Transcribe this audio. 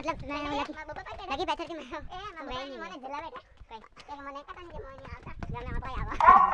मतलब मैं हूँ लकी लकी पैथर की मैं हूँ ए हाँ, मैं नहीं मैं जला बेटा कोई एक मने का तो नहीं मैं नहीं आता। जब मैं आता आवा